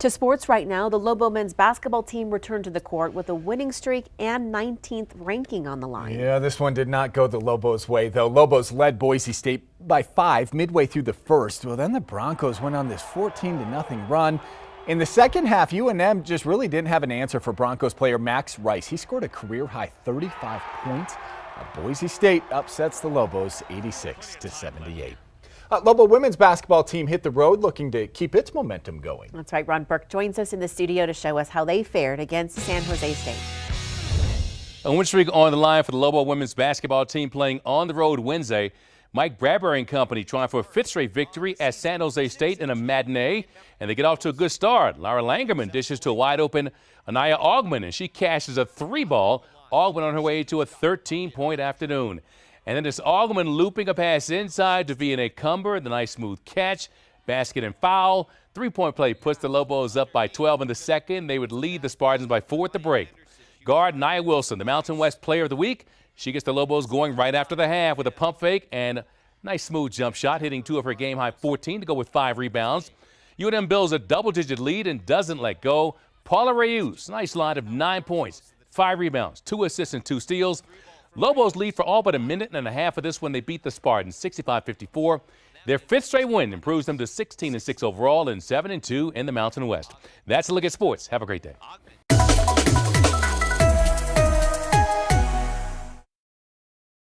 To sports right now, the Lobo men's basketball team returned to the court with a winning streak and 19th ranking on the line. Yeah, this one did not go the Lobos' way, though. Lobos led Boise State by five midway through the first. Well, then the Broncos went on this 14 to nothing run. In the second half, UNM just really didn't have an answer for Broncos player Max Rice. He scored a career high 35 points. Uh, Boise State upsets the Lobos 86 to 78. Uh, Lobo women's basketball team hit the road looking to keep its momentum going. That's right. Ron Burke joins us in the studio to show us how they fared against San Jose State. A win streak on the line for the Lobo women's basketball team playing on the road Wednesday. Mike Bradbury and company trying for a fifth straight victory at San Jose State in a matinee, and they get off to a good start. Lara Langerman dishes to a wide open Anaya Augmon, and she cashes a three ball. Augmon on her way to a 13 point afternoon. And then it's Augmon looping a pass inside to Viané Cumber. The nice smooth catch, basket and foul. Three-point play puts the Lobos up by 12 in the second. They would lead the Spartans by four at the break. Guard Nia Wilson, the Mountain West Player of the Week. She gets the Lobos going right after the half with a pump fake and nice smooth jump shot, hitting two of her game high 14 to go with five rebounds. UNM builds a double-digit lead and doesn't let go. Paula Reus, nice line of nine points, five rebounds, two assists, and two steals. Lobos lead for all but a minute and a half of this when they beat the Spartans 65-54. Their fifth straight win improves them to 16 6 overall and 7 2 in the Mountain West. That's a look at sports. Have a great day.